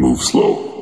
Move slow.